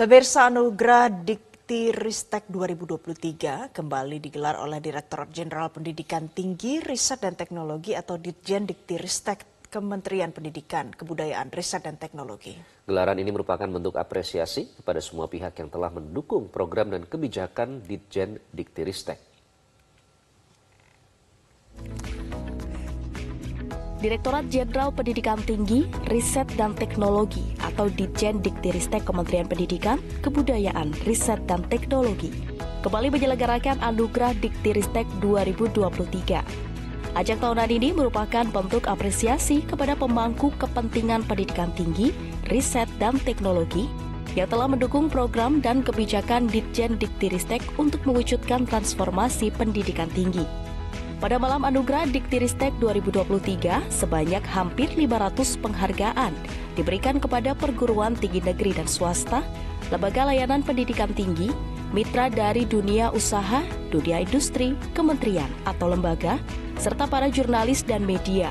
Pemirsa Anugerah Dikti Ristek 2023 kembali digelar oleh Direktorat Jenderal Pendidikan Tinggi, Riset dan Teknologi atau Ditjen Dikti Ristek Kementerian Pendidikan, Kebudayaan, Riset dan Teknologi. Gelaran ini merupakan bentuk apresiasi kepada semua pihak yang telah mendukung program dan kebijakan Ditjen Dikti Ristek. Direktorat Jenderal Pendidikan Tinggi, Riset dan Teknologi atau Ditjen Diktiristek Kementerian Pendidikan, Kebudayaan, Riset dan Teknologi kembali menyelenggarakan Anugerah Diktiristek 2023. Ajang tahunan ini merupakan bentuk apresiasi kepada pemangku kepentingan pendidikan tinggi, riset, dan teknologi yang telah mendukung program dan kebijakan Ditjen Diktiristek untuk mewujudkan transformasi pendidikan tinggi. Pada malam Anugerah Diktiristek 2023, sebanyak hampir 500 penghargaan diberikan kepada perguruan tinggi negeri dan swasta, lembaga layanan pendidikan tinggi, mitra dari dunia usaha, dunia industri, kementerian atau lembaga, serta para jurnalis dan media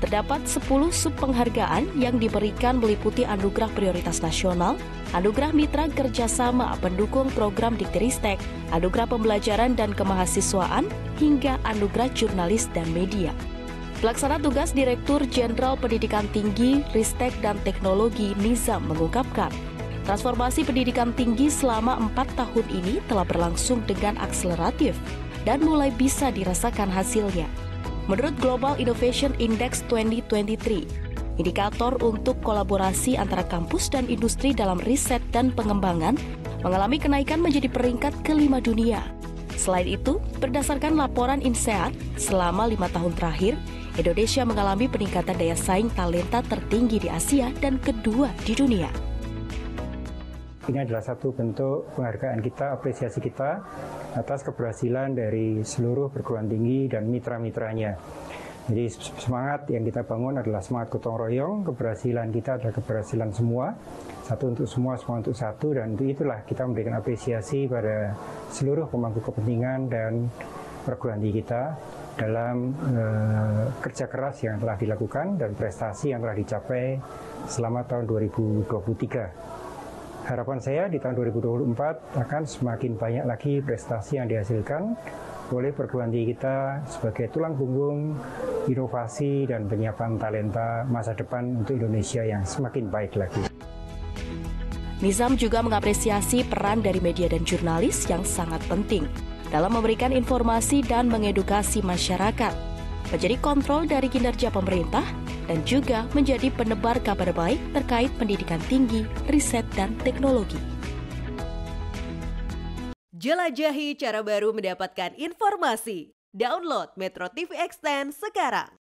Terdapat 10 sub penghargaan yang diberikan meliputi Anugerah Prioritas Nasional, Anugerah Mitra Kerjasama Pendukung Program Dikteristek, Anugerah Pembelajaran dan Kemahasiswaan, hingga Anugerah Jurnalis dan Media. Pelaksana tugas Direktur Jenderal Pendidikan Tinggi, Ristek dan Teknologi Nizam mengungkapkan, transformasi pendidikan tinggi selama empat tahun ini telah berlangsung dengan akseleratif dan mulai bisa dirasakan hasilnya. Menurut Global Innovation Index 2023, indikator untuk kolaborasi antara kampus dan industri dalam riset dan pengembangan mengalami kenaikan menjadi peringkat kelima dunia. Selain itu, berdasarkan laporan INSEAD, selama lima tahun terakhir, Indonesia mengalami peningkatan daya saing talenta tertinggi di Asia dan kedua di dunia. Ini adalah satu bentuk penghargaan kita, apresiasi kita atas keberhasilan dari seluruh perguruan tinggi dan mitra-mitranya. Jadi semangat yang kita bangun adalah semangat gotong royong, keberhasilan kita adalah keberhasilan semua, satu untuk semua, semua untuk satu, dan untuk itulah kita memberikan apresiasi pada seluruh pemangku kepentingan dan perguruan tinggi kita dalam uh, kerja keras yang telah dilakukan dan prestasi yang telah dicapai selama tahun 2023 harapan saya di tahun 2024 akan semakin banyak lagi prestasi yang dihasilkan oleh perguruan tinggi kita sebagai tulang punggung inovasi dan penyiapan talenta masa depan untuk Indonesia yang semakin baik lagi. Nizam juga mengapresiasi peran dari media dan jurnalis yang sangat penting dalam memberikan informasi dan mengedukasi masyarakat, menjadi kontrol dari kinerja pemerintah dan juga menjadi penebar kabar baik terkait pendidikan tinggi, riset, dan teknologi. Jelajahi cara baru mendapatkan informasi. Download Metro TV Extend sekarang.